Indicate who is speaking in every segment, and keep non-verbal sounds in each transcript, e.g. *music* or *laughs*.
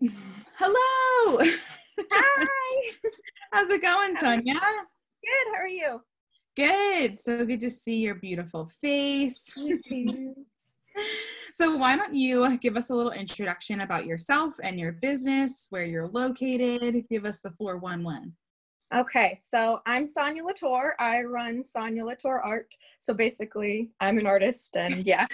Speaker 1: *laughs* Hello.
Speaker 2: Hi. *laughs*
Speaker 1: How's it going, Sonya?
Speaker 2: Good. How are you?
Speaker 1: Good. So good to see your beautiful face. *laughs* so, why don't you give us a little introduction about yourself and your business, where you're located? Give us the 411.
Speaker 2: Okay, so I'm Sonya LaTorre. I run Sonya LaTorre Art. So basically, I'm an artist, and *laughs* yeah.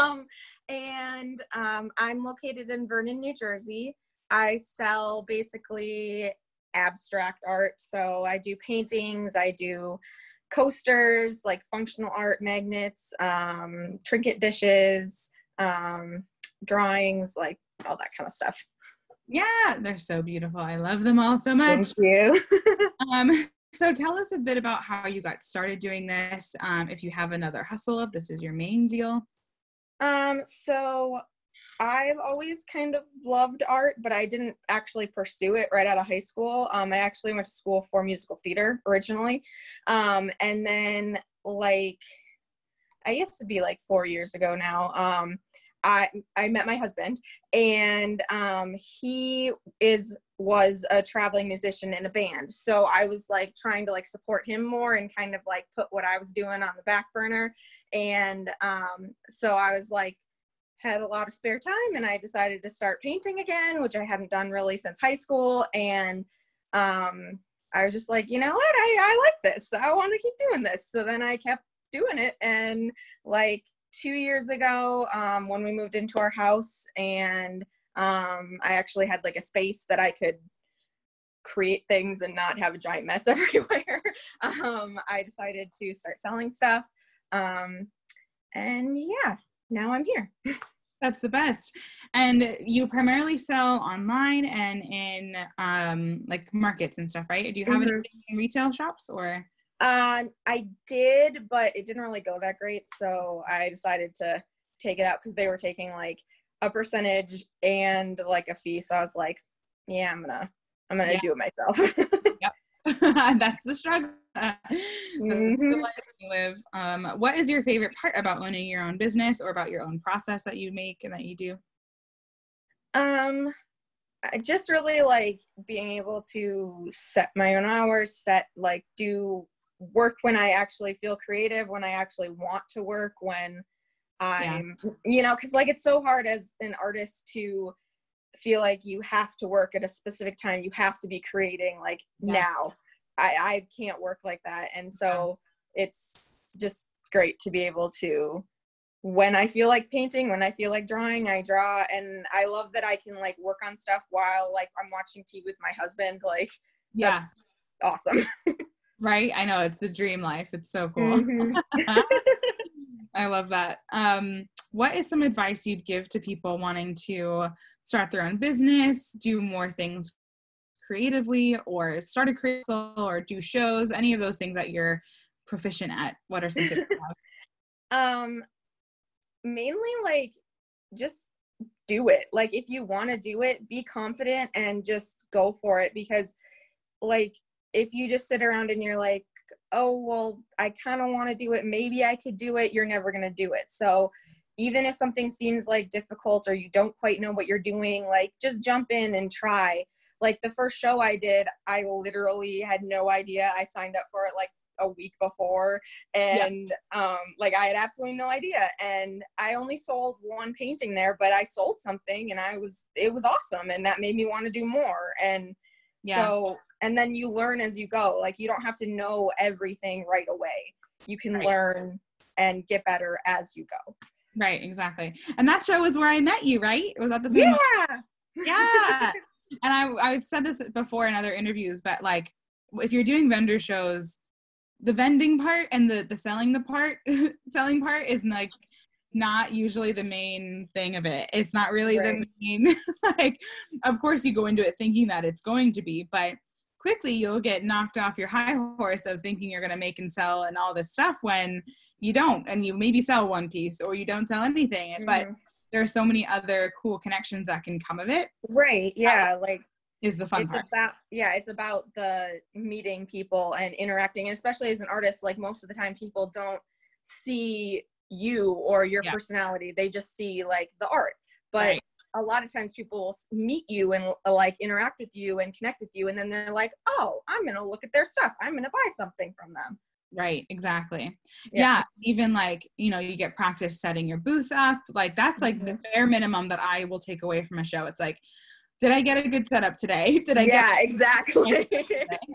Speaker 2: um, and um, I'm located in Vernon, New Jersey. I sell basically abstract art. So I do paintings, I do coasters, like functional art, magnets, um, trinket dishes, um, drawings, like all that kind of stuff.
Speaker 1: Yeah, they're so beautiful. I love them all so much.
Speaker 2: Thank you. *laughs*
Speaker 1: um, so tell us a bit about how you got started doing this. Um, if you have another hustle, if this is your main deal.
Speaker 2: Um, so I've always kind of loved art, but I didn't actually pursue it right out of high school. Um, I actually went to school for musical theater originally. Um, and then like I used to be like four years ago now. Um, I I met my husband, and um, he is was a traveling musician in a band. So I was like trying to like support him more and kind of like put what I was doing on the back burner. And um, so I was like had a lot of spare time, and I decided to start painting again, which I hadn't done really since high school. And um, I was just like, you know what, I I like this. I want to keep doing this. So then I kept doing it, and like two years ago um, when we moved into our house and um, i actually had like a space that i could create things and not have a giant mess *laughs* everywhere. Um, i decided to start selling stuff um, and yeah now i'm here.
Speaker 1: That's the best. And you primarily sell online and in um, like markets and stuff right? Do you have mm-hmm. in retail shops or
Speaker 2: um, I did, but it didn't really go that great. So I decided to take it out because they were taking like a percentage and like a fee. So I was like, yeah, I'm gonna, I'm gonna yeah. do it myself. *laughs*
Speaker 1: yep. *laughs* That's the struggle. *laughs* Mm-hmm. The life you live. Um, what is your favorite part about owning your own business or about your own process that you make and that you do?
Speaker 2: Um, I just really like being able to set my own hours, set like do work when I actually feel creative, when I actually want to work, when I'm, yeah. you know, because like it's so hard as an artist to feel like you have to work at a specific time, you have to be creating like yeah. now. I, I can't work like that. And so yeah. it's just great to be able to when I feel like painting, when I feel like drawing, I draw and I love that I can like work on stuff while like I'm watching TV with my husband. Like yeah. awesome. *laughs*
Speaker 1: Right? I know it's a dream life. It's so cool. Mm-hmm. *laughs* I love that. Um, what is some advice you'd give to people wanting to start their own business, do more things creatively, or start a career or do shows? Any of those things that you're proficient at? What are some tips? *laughs*
Speaker 2: um, mainly like just do it. Like if you want to do it, be confident and just go for it because like if you just sit around and you're like oh well i kind of want to do it. Maybe i could do it you're never going to do it. So even if something seems like difficult or you don't quite know what you're doing like just jump in and try. Like the first show i did i literally had no idea i signed up for it like a week before. And yeah. um like i had absolutely no idea. And i only sold one painting there but i sold something and i was it was awesome and that made me want to do more. And yeah. so and then you learn as you go like you don't have to know everything right away. You can right. learn and get better as you go.
Speaker 1: Right exactly. And that show was where i met you right? Was that the same
Speaker 2: yeah.
Speaker 1: Yeah. *laughs* And i i've said this before in other interviews but like if you're doing vendor shows the vending part and the the selling the part *laughs* selling part is like not usually the main thing of it it's not really right. the main *laughs* like of course you go into it thinking that it's going to be but quickly you'll get knocked off your high horse of thinking you're going to make and sell and all this stuff when you don't and you maybe sell one piece or you don't sell anything mm-hmm. but there are so many other cool connections that can come of it
Speaker 2: right yeah like
Speaker 1: is the fun
Speaker 2: it's
Speaker 1: part
Speaker 2: about yeah it's about the meeting people and interacting and especially as an artist like most of the time people don't see you or your yeah. personality they just see like the art but right a lot of times people will meet you and uh, like interact with you and connect with you and then they're like oh i'm gonna look at their stuff i'm gonna buy something from them
Speaker 1: Right, exactly.
Speaker 2: Yeah.
Speaker 1: Yeah. even like, you know, you get practice setting your booth up. Like that's like the bare minimum that I will take away from a show. It's like, did I get a good setup today? *laughs* Did I get
Speaker 2: yeah exactly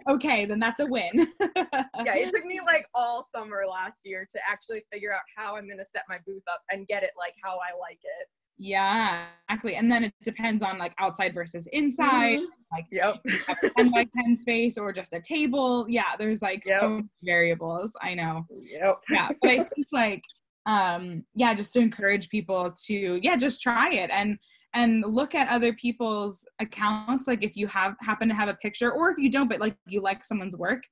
Speaker 1: okay, then that's a win. *laughs*
Speaker 2: yeah it took me like all summer last year to actually figure out how i'm gonna set my booth up and get it like how i like it
Speaker 1: Yeah, exactly. And then it depends on like outside versus inside,
Speaker 2: Mhm.
Speaker 1: like
Speaker 2: yep
Speaker 1: have a 10 by 10 space or just a table. Yeah, there's like
Speaker 2: Yep.
Speaker 1: so many variables. I know.
Speaker 2: yep
Speaker 1: Yeah. But I think like um yeah, just to encourage people to yeah, just try it and and look at other people's accounts. Like if you have happen to have a picture or if you don't, but like you like someone's work.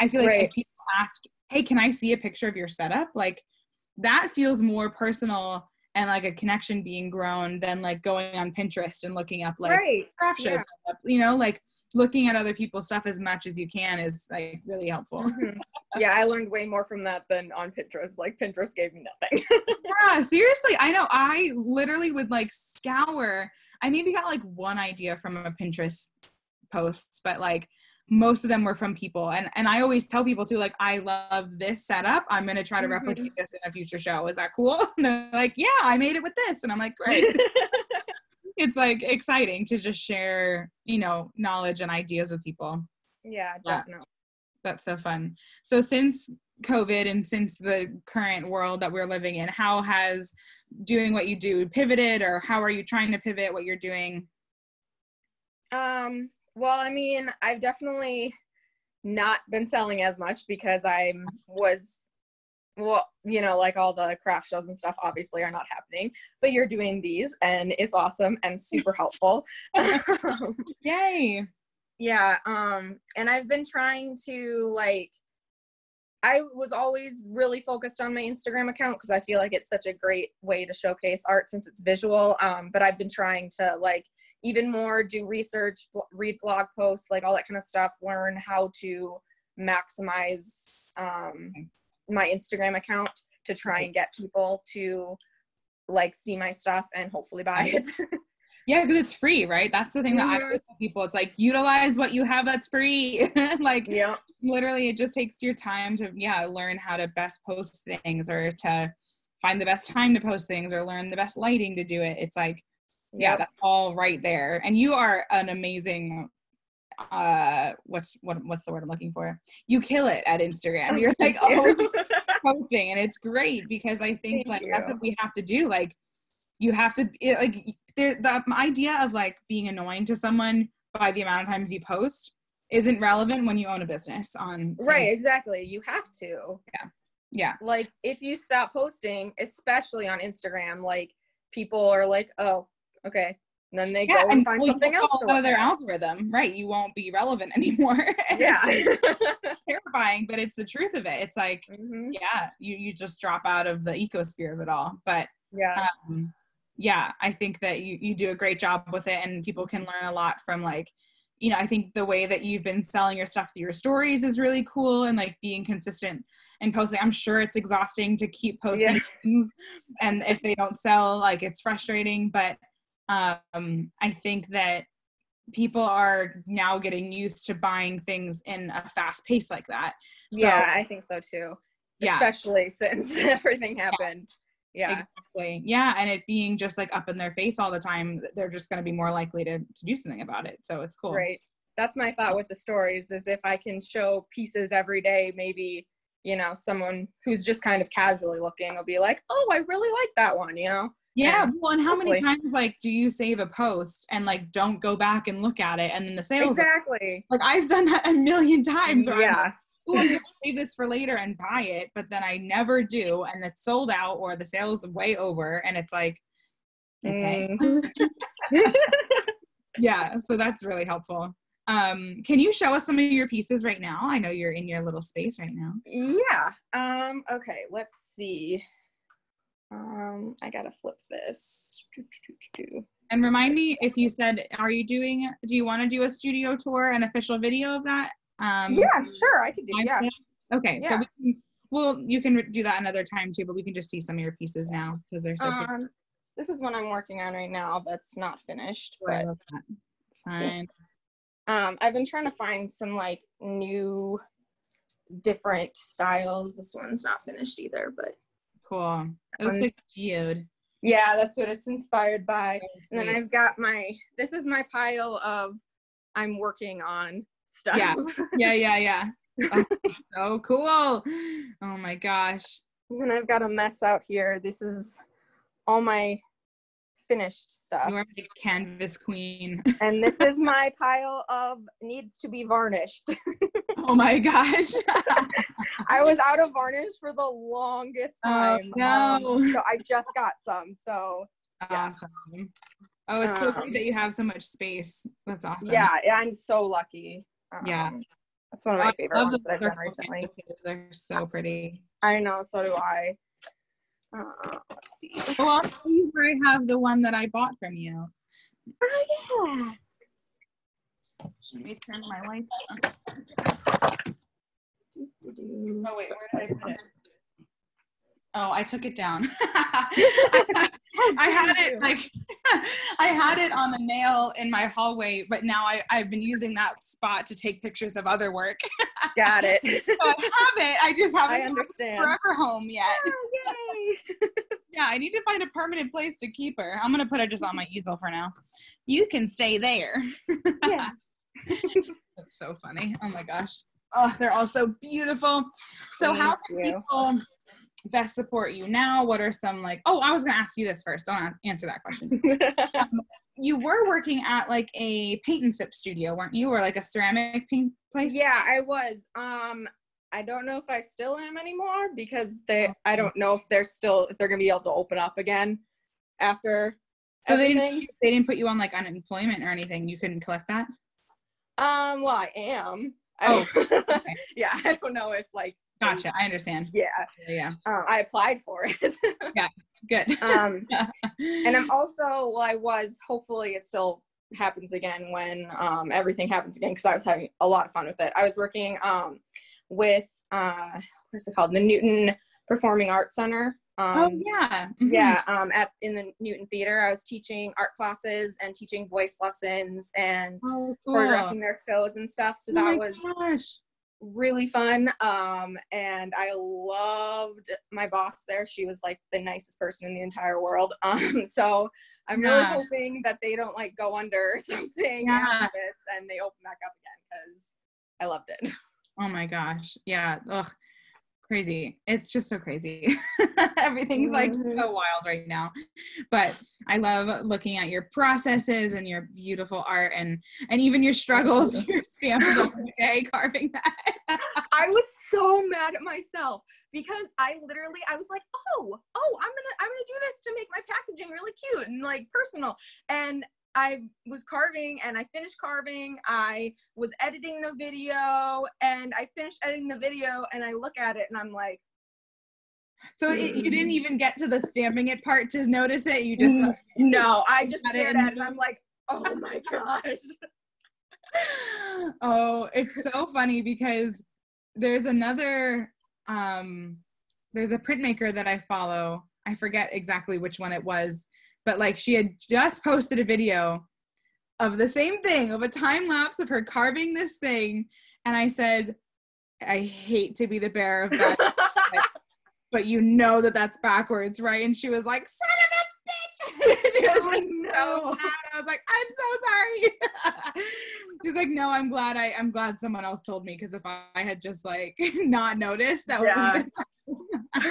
Speaker 1: I feel like
Speaker 2: Right.
Speaker 1: if people ask, Hey, can I see a picture of your setup? Like that feels more personal and like a connection being grown than like going on Pinterest and looking up like
Speaker 2: right
Speaker 1: craft shows.
Speaker 2: yeah.
Speaker 1: You know, like looking at other people's stuff as much as you can is like really helpful.
Speaker 2: Mhm. yeah i learned way more from that than on pinterest like pinterest gave me nothing *laughs*
Speaker 1: yeah, seriously. I know. I literally would like scour. I maybe got like one idea from a Pinterest post, but like most of them were from people. And and I always tell people too, like, I love this setup. I'm gonna try to
Speaker 2: Mhm.
Speaker 1: replicate this in a future show. Is that cool? *laughs* And they're like, yeah, I made it with this. And I'm like, *laughs* great. it's like exciting to just share, you know, knowledge and ideas with people.
Speaker 2: yeah
Speaker 1: Yeah.
Speaker 2: definitely
Speaker 1: That's so fun. So since COVID and since the current world that we're living in, how has doing what you do pivoted or how are you trying to pivot what you're doing?
Speaker 2: Um, well, I mean, I've definitely not been selling as much because I was, well, you know, like all the craft shows and stuff obviously are not happening, but you're doing these and it's awesome and super helpful. *laughs*
Speaker 1: Yay.
Speaker 2: yeah. Um, and I've been trying to like, I was always really focused on my Instagram account because I feel like it's such a great way to showcase art since it's visual. Um, but I've been trying to like even more do research, read blog posts, like all that kind of stuff, learn how to maximize um, my Instagram account to try and get people to like see my stuff and hopefully buy it. *laughs*
Speaker 1: Yeah, because it's free, right? That's the thing that I always tell people. It's like utilize what you have that's free. *laughs* like
Speaker 2: yeah.
Speaker 1: literally it just takes your time to yeah, learn how to best post things or to find the best time to post things or learn the best lighting to do it. It's like yeah
Speaker 2: Yep.
Speaker 1: that's all right there and you are an amazing uh what's what what's the word i'm looking for you kill it at instagram you're like oh *laughs* posting and it's great because i think
Speaker 2: Thank
Speaker 1: like that's what we have to do like you have to it, like there the idea of like being annoying to someone by the amount of times you post isn't relevant when you own a business on
Speaker 2: right, exactly. You have to.
Speaker 1: Yeah.
Speaker 2: Yeah like if you stop posting especially on instagram like people are like oh okay. And then they
Speaker 1: yeah
Speaker 2: go and find
Speaker 1: well,
Speaker 2: something else
Speaker 1: out of their algorithm. Right you won't be relevant *laughs* anymore.
Speaker 2: Yeah. *laughs* *laughs*
Speaker 1: Terrifying but it's the truth of it. It's like
Speaker 2: Mhm.
Speaker 1: yeah you you just drop out of the ecosphere of it all. But
Speaker 2: yeah.
Speaker 1: um, yeah i think that you you do a great job with it and people can learn a lot from like you know i think the way that you've been selling your stuff through your stories is really cool and like being consistent and posting. I'm sure it's exhausting to keep posting
Speaker 2: Yeah.
Speaker 1: things and if they don't sell like it's frustrating but um i think that people are now getting used to buying things in a fast pace like that. So
Speaker 2: yeah i think so too.
Speaker 1: Yeah.
Speaker 2: Especially since *laughs* everything happened. Yeah.
Speaker 1: Exactly. Yeah, and it being just like up in their face all the time, they're just going to be more likely to to do something about it. So it's cool.
Speaker 2: right. That's my thought with the stories is if i can show pieces every day maybe you know someone who's just kind of casually looking will be like oh i really like that one you know
Speaker 1: Yeah.
Speaker 2: Yeah,
Speaker 1: Well, and how many times like do you save a post and like don't go back and look at it, and then the sales
Speaker 2: exactly
Speaker 1: like I've done that a million times.
Speaker 2: yeah
Speaker 1: "Ooh, I'm gonna save this for later and buy it, but then I never do, and it's sold out or the sales way over, and it's like, okay,
Speaker 2: Mm. *laughs* *laughs*
Speaker 1: yeah. So that's really helpful. Um, can you show us some of your pieces right now? I know you're in your little space right now.
Speaker 2: Yeah. Um, okay, let's see. Um, I gotta flip this.
Speaker 1: And remind me if you said, are you doing, do you want to do a studio tour, an official video of that? Um,
Speaker 2: Yeah, sure, I could do yeah.
Speaker 1: Okay. So we can, well, you can do that another time too, but we can just see some of your pieces now because they're so.
Speaker 2: Um this is what I'm working on right now. That's not finished,
Speaker 1: Oh, I
Speaker 2: but
Speaker 1: love that. Fine.
Speaker 2: um, I've been trying to find some like new, different styles. This one's not finished either, but
Speaker 1: Cool. It looks
Speaker 2: Um,
Speaker 1: like geode.
Speaker 2: yeah, that's what it's inspired by. And then I've got my. This is my pile of I'm working on stuff.
Speaker 1: Yeah. *laughs* yeah, yeah, yeah. Oh, so cool. Oh my gosh.
Speaker 2: and then I've got a mess out here. This is all my finished stuff.
Speaker 1: You are like canvas queen. *laughs*
Speaker 2: and this is my pile of needs to be varnished. *laughs*
Speaker 1: oh my gosh.
Speaker 2: I was out of varnish for the longest time.
Speaker 1: Oh,
Speaker 2: time.
Speaker 1: no.
Speaker 2: um, so I just got some. So Yeah.
Speaker 1: awesome. Oh, it's so
Speaker 2: Um,
Speaker 1: great that you have so much space. That's awesome.
Speaker 2: yeah, yeah, I'm so lucky.
Speaker 1: Yeah.
Speaker 2: Um, That's one of my favorite
Speaker 1: love
Speaker 2: ones that I've done recently.
Speaker 1: They're so pretty.
Speaker 2: I know, so do I. Uh, let's see.
Speaker 1: Well, I'll show you where I have the one that I bought from you.
Speaker 2: Oh yeah.
Speaker 1: Let me turn my light on. Oh wait, where did I put it? Oh, I took it down. *laughs* I had it *laughs* like *laughs* I had it on a nail in my hallway, but now I, I've been using that spot to take pictures of other work.
Speaker 2: Got it.
Speaker 1: so I have it. I just haven't a
Speaker 2: understand.
Speaker 1: forever home yet.
Speaker 2: Yay.
Speaker 1: Yeah, I need to find a permanent place to keep her. I'm gonna put her just on my easel for now. You can stay there. *laughs*
Speaker 2: Yeah. *laughs*
Speaker 1: That's so funny. Oh my gosh. Oh, they're all so beautiful. So how can
Speaker 2: you.
Speaker 1: people best support you now? What are some like oh, I was gonna ask you this first. Don't answer that question. *laughs* you were working at like a paint and sip studio, weren't you? Or like a ceramic paint place?
Speaker 2: yeah, I was. Um, I don't know if I still am anymore because they. I don't know if they're still if they're gonna be able to open up again after
Speaker 1: So they didn't, they didn't put you on like unemployment or anything. You couldn't collect that?
Speaker 2: Um, well, I am. I
Speaker 1: Oh, *laughs* okay.
Speaker 2: yeah, I don't know if like.
Speaker 1: Gotcha. I understand.
Speaker 2: Yeah,
Speaker 1: Yeah.
Speaker 2: uh, I applied for it. *laughs* yeah.
Speaker 1: Good.
Speaker 2: um, *laughs* and I'm also, well, I was. Hopefully, it still happens again when um, everything happens again because I was having a lot of fun with it. I was working um, with uh, what's it called, the Newton Performing Arts Center. Um,
Speaker 1: oh yeah. Mhm.
Speaker 2: yeah um at in the newton theater i was teaching art classes and teaching voice lessons and
Speaker 1: Oh, cool.
Speaker 2: choreographing their shows and stuff so
Speaker 1: Oh
Speaker 2: that was
Speaker 1: gosh.
Speaker 2: really fun um and i loved my boss there she was like the nicest person in the entire world *laughs* um so i'm really hoping that they don't like go under or *laughs* something
Speaker 1: Yeah.
Speaker 2: after this and they open back up again because i loved it *laughs*
Speaker 1: Oh my gosh. Yeah. Ugh. Crazy. It's just so crazy. *laughs* Everything's like
Speaker 2: Mhm.
Speaker 1: so wild right now. But I love looking at your processes and your beautiful art and and even your struggles, *laughs* your stamps of the day carving that. *laughs*
Speaker 2: I was so mad at myself because I literally I was like, "Oh, oh, I'm going to I'm to do this to make my packaging really cute and like personal." And I was carving and I finished carving. I was editing the video and I finished editing the video and I look at it and I'm like,
Speaker 1: So it, you didn't even get to the stamping it part to notice it. You just like,
Speaker 2: "No." I just stared at it and I'm like, "Oh *laughs* my gosh." *laughs*
Speaker 1: oh, it's so funny because there's another um there's a printmaker that I follow. I forget exactly which one it was, but like she had just posted a video of the same thing of a time lapse of her carving this thing and I said I hate to be the bearer of bad *laughs* but you know that that's backwards, right? And she was like, "Son of a bitch!" *laughs* She was,
Speaker 2: Oh,
Speaker 1: like,
Speaker 2: no.
Speaker 1: mad. I was like, "I'm so sorry." *laughs* She's like, "No, I'm glad. I I'm glad someone else told me because if I, had just like not noticed, that
Speaker 2: Yeah.
Speaker 1: would."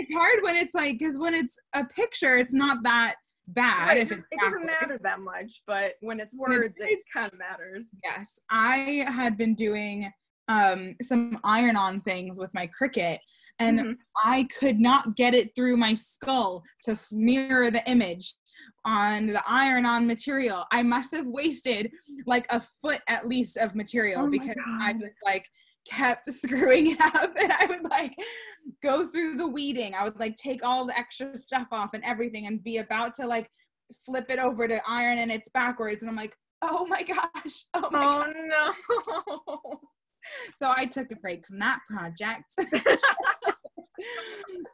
Speaker 1: It's hard when it's like because when it's a picture, it's not that bad
Speaker 2: Right,
Speaker 1: if
Speaker 2: it,
Speaker 1: it's
Speaker 2: it doesn't matter that much, but when it's
Speaker 1: When it
Speaker 2: words, it kind of matters.
Speaker 1: Yes, I had been doing um, some iron-on things with my Cricut, and
Speaker 2: Mhm.
Speaker 1: I could not get it through my skull to f- mirror the image on the iron-on material. I must have wasted like a foot at least of material
Speaker 2: Oh
Speaker 1: because I was like kept *laughs* screwing up and I would like go through the weeding. I would like take all the extra stuff off and everything and be about to like flip it over to iron and it's backwards and I'm like, oh my gosh, *laughs* oh my oh, gosh.
Speaker 2: Oh no. *laughs*
Speaker 1: So I took a break from that project.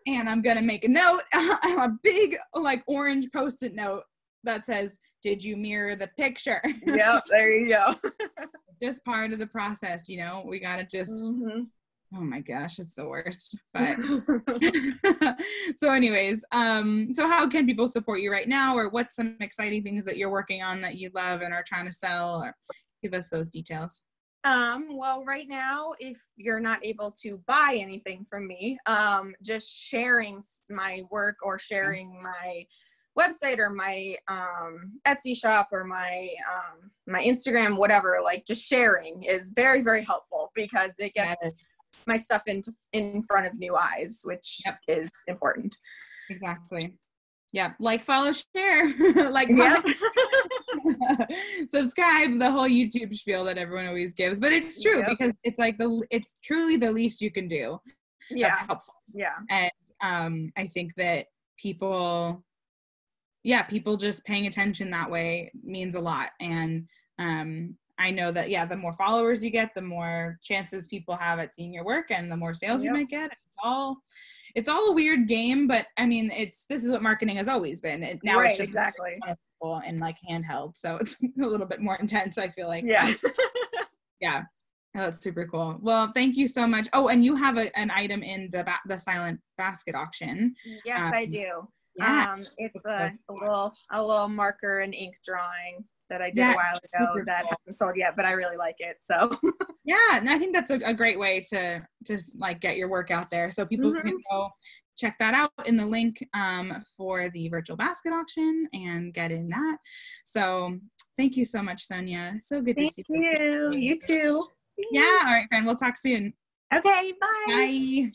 Speaker 1: and I'm gonna make a note, a big like orange post-it note that says, "Did you mirror the picture?"
Speaker 2: yep, there you go.
Speaker 1: Just part of the process, you know. We gotta just. Mm-hmm. Oh my gosh, it's the worst. *laughs* But *laughs* so, anyways, um, so how can people support you right now, or what's some exciting things that you're working on that you love and are trying to sell, or give us those details.
Speaker 2: Um, well, right now, if you're not able to buy anything from me, um, just sharing my work or sharing my website or my um, Etsy shop or my um, my Instagram, whatever, like just sharing is very very helpful because it gets yes. my stuff into in front of new eyes, which yep. is important.
Speaker 1: Exactly. Yeah, like, follow, share, *laughs* like, *laughs* subscribe. The whole YouTube spiel that everyone always gives, but it's true yep. because it's like the it's truly the least you can do.
Speaker 2: Yeah,
Speaker 1: that's helpful.
Speaker 2: Yeah,
Speaker 1: and um, I think that people, yeah, people just paying attention that way means a lot, and um, I know that yeah, the more followers you get, the more chances people have at seeing your work, and the more sales yep. you might get. It's all it's all a weird game, but I mean, it's this is what marketing has always been. It, now
Speaker 2: right,
Speaker 1: it's just
Speaker 2: exactly
Speaker 1: and like handheld, so it's *laughs* a little bit more intense. I feel like.
Speaker 2: Yeah. *laughs*
Speaker 1: yeah. Oh, that's super cool. Well, thank you so much. Oh, and you have a, an item in the ba- the silent basket auction.
Speaker 2: Yes, um, I do. Yeah. Um, it's a, a, little a little marker and ink drawing that I did yeah, a while ago that cool. hasn't sold yet, but I really like it. So *laughs*
Speaker 1: yeah, and I think that's a, a, great way to just like get your work out there, so people mm-hmm. can go check that out in the link um, for the virtual basket auction and get in that. So thank you so much, Sonya. So good
Speaker 2: thank
Speaker 1: to see
Speaker 2: you. You, you too.
Speaker 1: Yeah. All right, friend. We'll talk soon.
Speaker 2: Okay. Bye.
Speaker 1: Bye.